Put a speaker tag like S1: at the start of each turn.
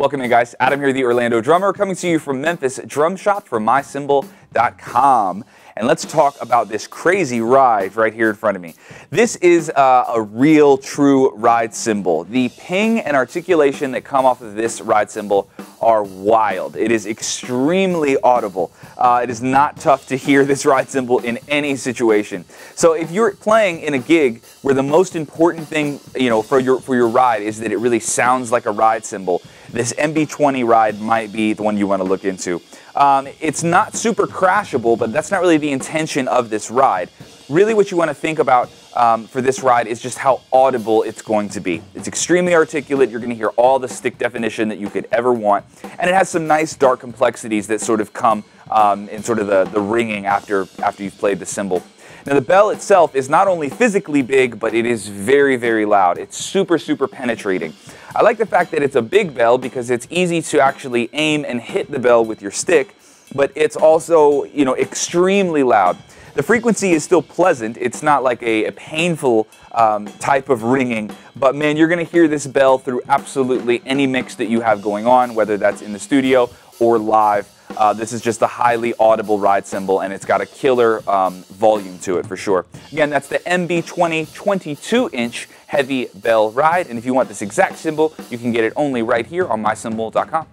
S1: Welcome in, guys. Adam here, the Orlando drummer, coming to you from Memphis Drum Shop for MyCymbal.com. And let's talk about this crazy ride right here in front of me. This is uh, a real, true ride cymbal. The ping and articulation that come off of this ride cymbal are wild. It is extremely audible. Uh, it is not tough to hear this ride cymbal in any situation. So if you're playing in a gig where the most important thing, you know, for your for your ride is that it really sounds like a ride cymbal, this MB20 ride might be the one you want to look into. Um, it's not super crashable, but that's not really the intention of this ride. Really what you want to think about um, for this ride is just how audible it's going to be. It's extremely articulate. You're going to hear all the stick definition that you could ever want. And it has some nice dark complexities that sort of come um, in sort of the, the ringing after, after you've played the cymbal. Now the bell itself is not only physically big, but it is very, very loud. It's super, super penetrating. I like the fact that it's a big bell because it's easy to actually aim and hit the bell with your stick, but it's also, you know, extremely loud. The frequency is still pleasant. It's not like a, a painful um, type of ringing, but man, you're gonna hear this bell through absolutely any mix that you have going on, whether that's in the studio or live. Uh, this is just a highly audible ride cymbal and it's got a killer um, volume to it for sure. Again, that's the MB20 22 inch heavy bell ride. And if you want this exact cymbal, you can get it only right here on mycymbal.com.